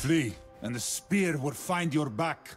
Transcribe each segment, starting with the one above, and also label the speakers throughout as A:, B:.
A: Flee, and the spear will find your back.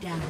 B: Down.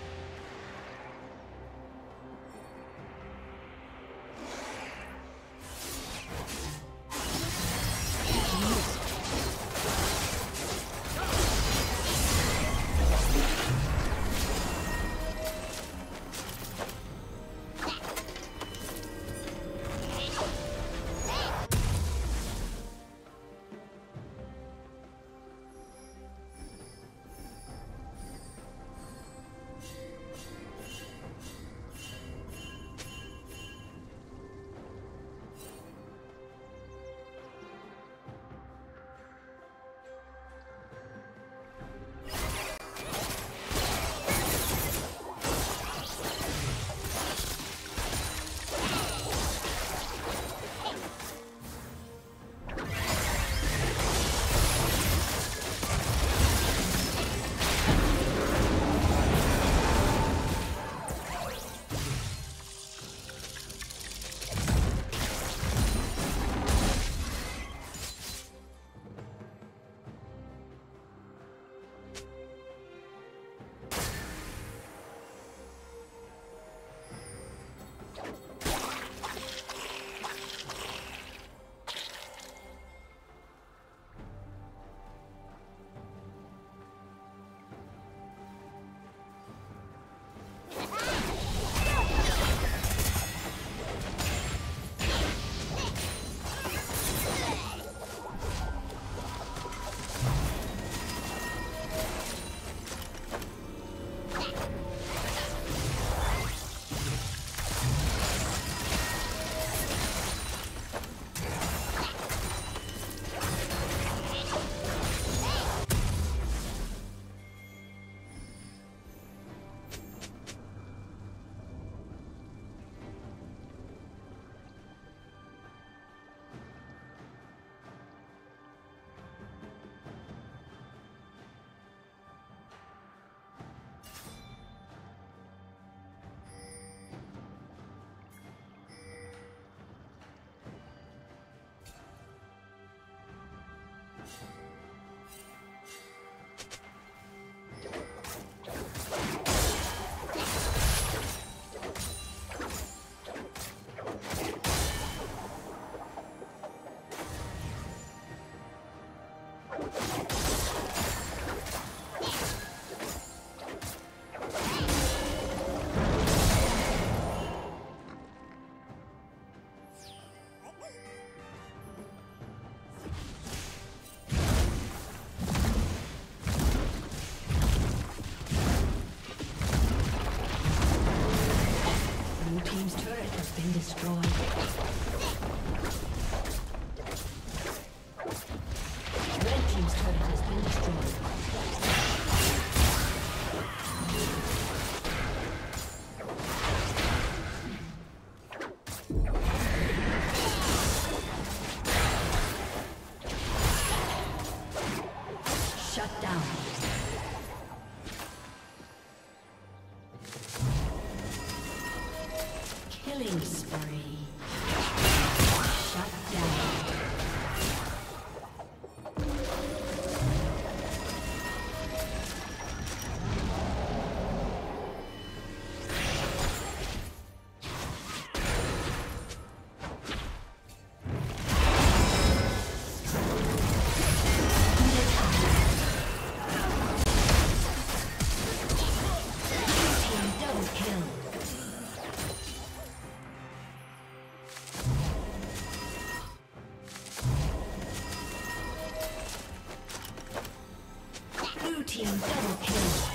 B: Team double kill.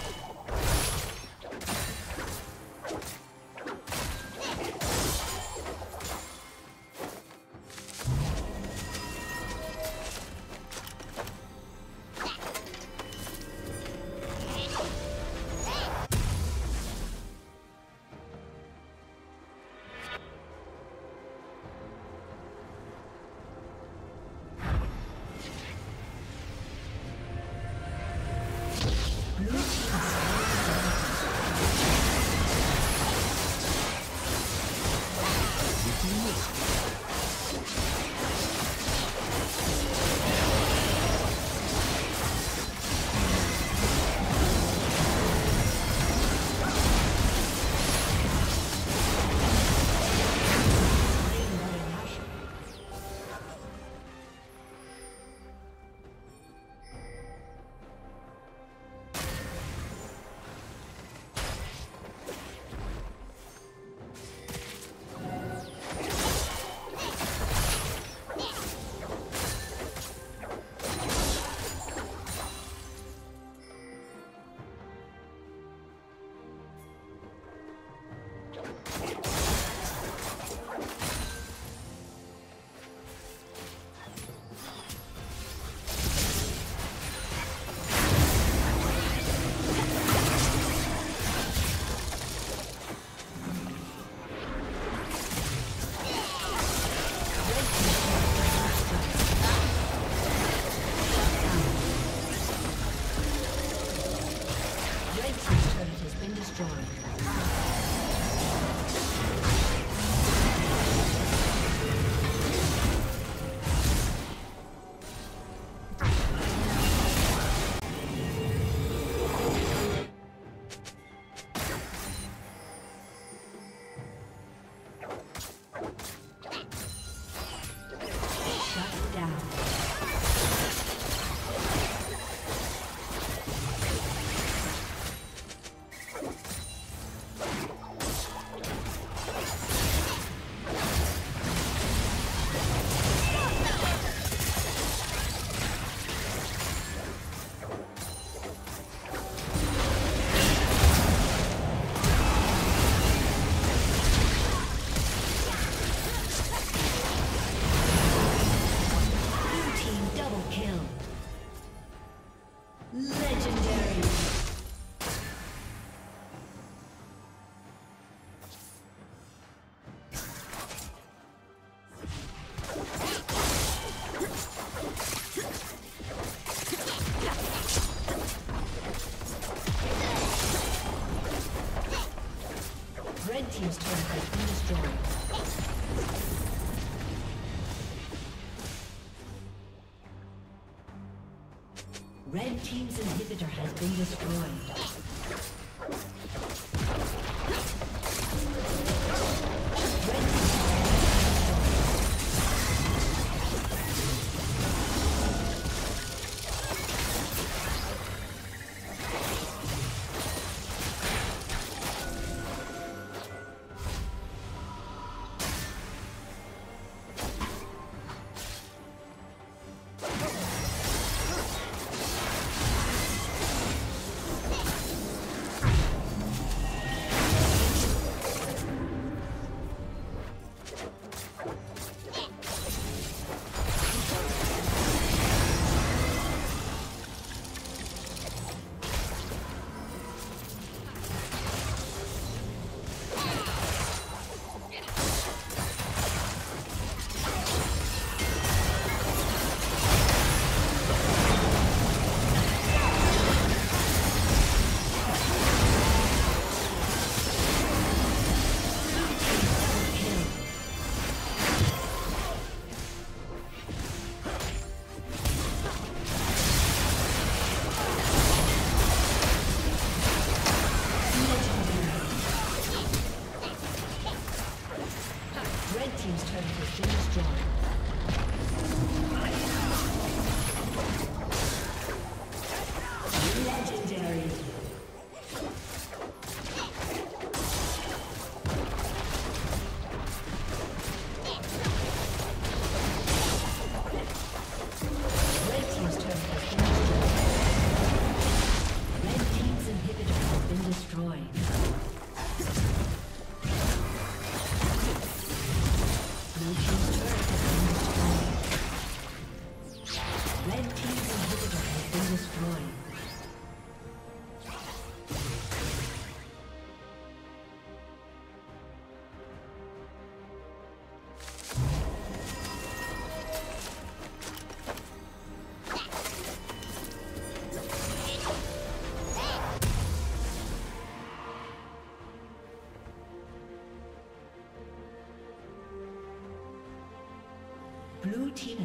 B: Been destroyed.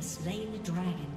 B: Slain the dragon.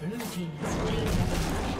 B: Blue team
C: is